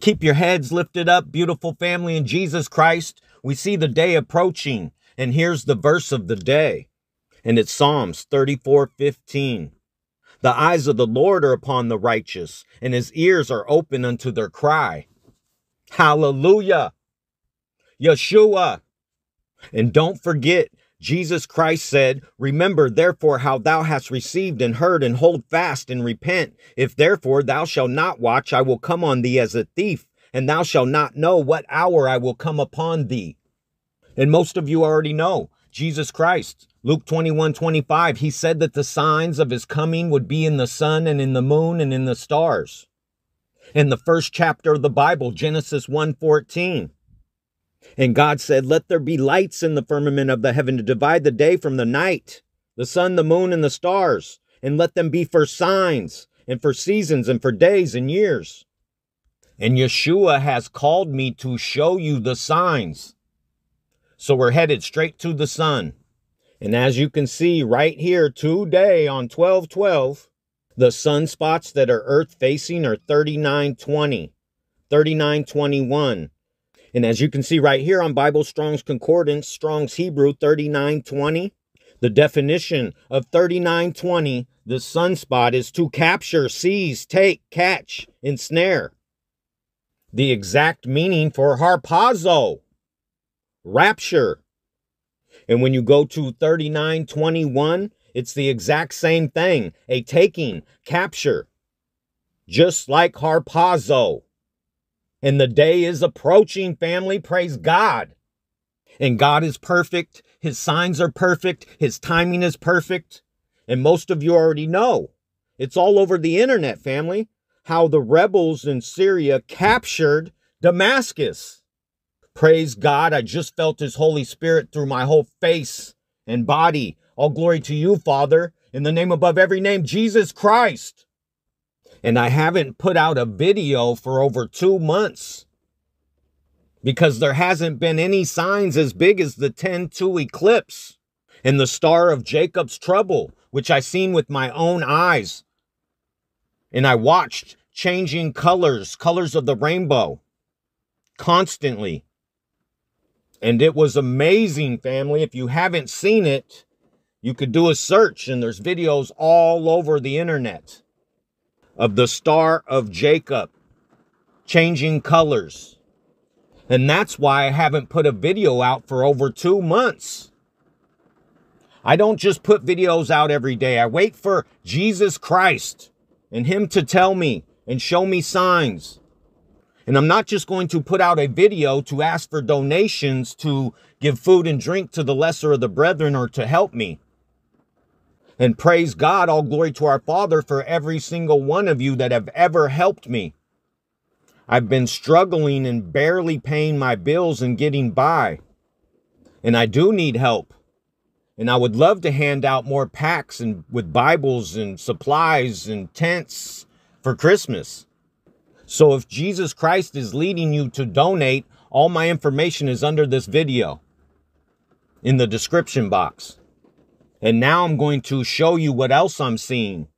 Keep your heads lifted up, beautiful family in Jesus Christ. We see the day approaching, and here's the verse of the day. And it's Psalms 34 15. The eyes of the Lord are upon the righteous, and his ears are open unto their cry. Hallelujah. Yeshua. And don't forget, Jesus Christ said, Remember therefore how thou hast received and heard, and hold fast and repent. If therefore thou shalt not watch, I will come on thee as a thief, and thou shalt not know what hour I will come upon thee. And most of you already know Jesus Christ. Luke 21 25, he said that the signs of his coming would be in the sun and in the moon and in the stars. In the first chapter of the Bible, Genesis 1 14, and God said, Let there be lights in the firmament of the heaven to divide the day from the night, the sun, the moon, and the stars, and let them be for signs, and for seasons, and for days and years. And Yeshua has called me to show you the signs. So we're headed straight to the sun. And as you can see right here today on 1212, the sunspots that are earth facing are 3920, 3921. And as you can see right here on Bible Strong's Concordance, Strong's Hebrew 3920, the definition of 3920, the sunspot is to capture, seize, take, catch, ensnare. The exact meaning for harpazo, rapture, and when you go to 3921, it's the exact same thing a taking, capture, just like harpazo. And the day is approaching, family. Praise God. And God is perfect. His signs are perfect. His timing is perfect. And most of you already know it's all over the internet, family, how the rebels in Syria captured Damascus. Praise God. I just felt His Holy Spirit through my whole face and body. All glory to you, Father, in the name above every name, Jesus Christ. And I haven't put out a video for over two months because there hasn't been any signs as big as the 10 2 eclipse and the star of Jacob's trouble, which I seen with my own eyes. And I watched changing colors, colors of the rainbow, constantly. And it was amazing, family. If you haven't seen it, you could do a search, and there's videos all over the internet of the Star of Jacob changing colors. And that's why I haven't put a video out for over two months. I don't just put videos out every day. I wait for Jesus Christ and Him to tell me and show me signs. And I'm not just going to put out a video to ask for donations to give food and drink to the lesser of the brethren or to help me. And praise God, all glory to our Father for every single one of you that have ever helped me. I've been struggling and barely paying my bills and getting by. And I do need help. And I would love to hand out more packs and with Bibles and supplies and tents for Christmas. So if Jesus Christ is leading you to donate, all my information is under this video in the description box. And now I'm going to show you what else I'm seeing.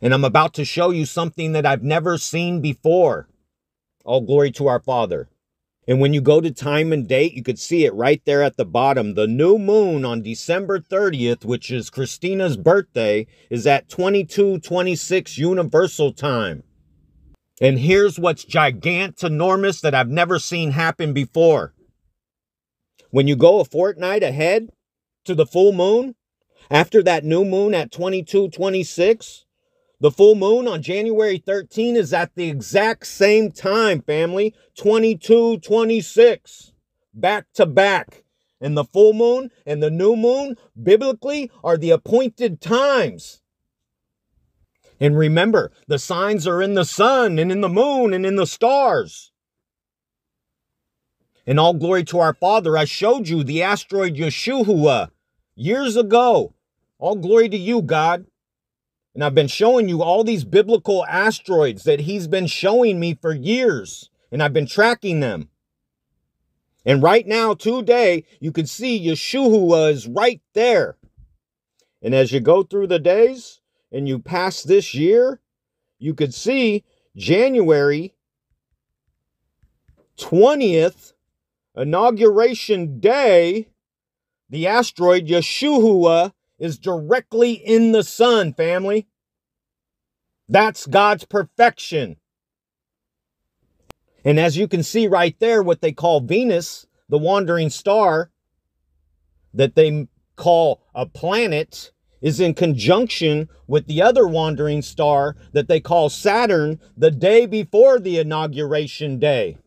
And I'm about to show you something that I've never seen before. All glory to our Father. And when you go to time and date, you could see it right there at the bottom. The new moon on December 30th, which is Christina's birthday, is at 2226 Universal Time. And here's what's gigantinormous that I've never seen happen before. When you go a fortnight ahead to the full moon, after that new moon at 2226, the full moon on January 13 is at the exact same time, family, 2226, back to back. And the full moon and the new moon, biblically, are the appointed times. And remember, the signs are in the sun and in the moon and in the stars. In all glory to our Father, I showed you the asteroid Yeshua years ago. All glory to you, God. And I've been showing you all these biblical asteroids that He's been showing me for years, and I've been tracking them. And right now, today, you can see Yeshua is right there. And as you go through the days, and you pass this year, you could see January 20th, inauguration day, the asteroid Yeshua is directly in the sun, family. That's God's perfection. And as you can see right there, what they call Venus, the wandering star, that they call a planet, is in conjunction with the other wandering star that they call Saturn the day before the inauguration day.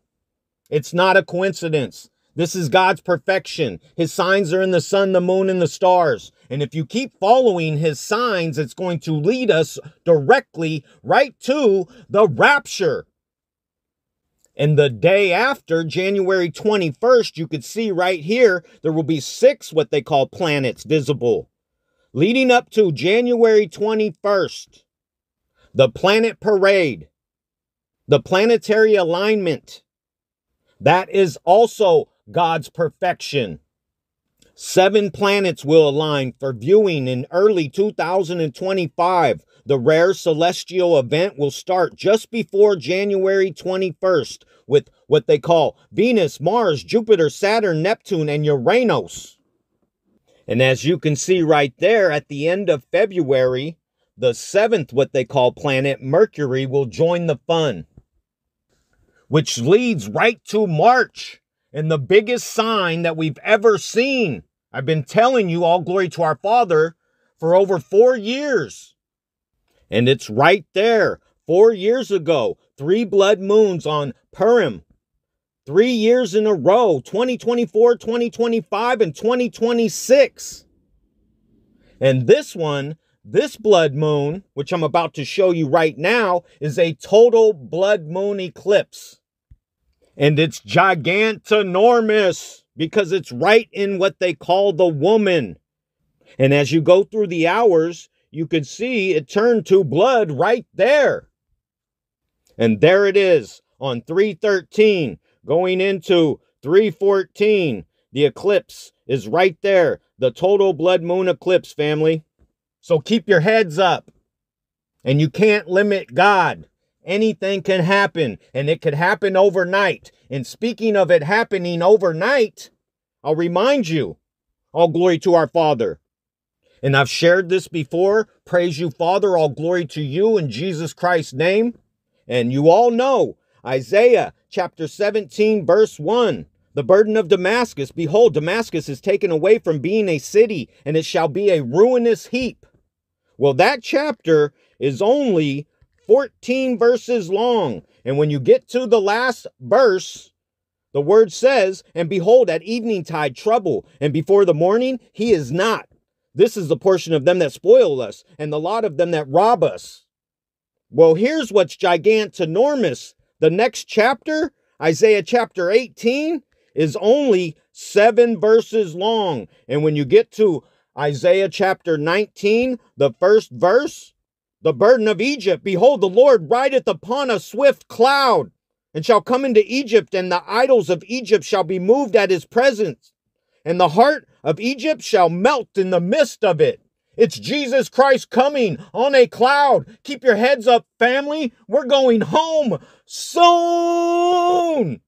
It's not a coincidence. This is God's perfection. His signs are in the sun, the moon, and the stars. And if you keep following his signs, it's going to lead us directly right to the rapture. And the day after, January 21st, you could see right here, there will be six what they call planets visible. Leading up to January 21st, the planet parade, the planetary alignment, that is also God's perfection. Seven planets will align for viewing in early 2025. The rare celestial event will start just before January 21st with what they call Venus, Mars, Jupiter, Saturn, Neptune, and Uranus. And as you can see right there at the end of February, the seventh, what they call planet Mercury, will join the fun, which leads right to March and the biggest sign that we've ever seen. I've been telling you all glory to our Father for over four years. And it's right there. Four years ago, three blood moons on Purim. Three years in a row 2024, 2025, and 2026. And this one, this blood moon, which I'm about to show you right now, is a total blood moon eclipse and it's gigantinormous because it's right in what they call the woman. And as you go through the hours, you could see it turned to blood right there. And there it is on 313 going into 314. The eclipse is right there. The total blood moon eclipse, family. So keep your heads up. And you can't limit God. Anything can happen, and it could happen overnight. And speaking of it happening overnight, I'll remind you all glory to our Father. And I've shared this before. Praise you, Father. All glory to you in Jesus Christ's name. And you all know Isaiah chapter 17, verse 1. The burden of Damascus. Behold, Damascus is taken away from being a city, and it shall be a ruinous heap. Well, that chapter is only 14 verses long. And when you get to the last verse, the word says, And behold, at evening tide trouble, and before the morning he is not. This is the portion of them that spoil us, and the lot of them that rob us. Well, here's what's gigantinormous. The next chapter, Isaiah chapter 18, is only seven verses long. And when you get to Isaiah chapter 19, the first verse, the burden of Egypt. Behold, the Lord rideth upon a swift cloud, and shall come into Egypt, and the idols of Egypt shall be moved at his presence, and the heart of Egypt shall melt in the midst of it. It's Jesus Christ coming on a cloud. Keep your heads up, family. We're going home soon.